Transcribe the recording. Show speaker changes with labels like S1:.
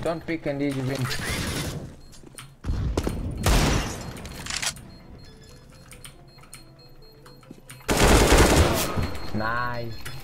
S1: don't pick and easy win. Nice.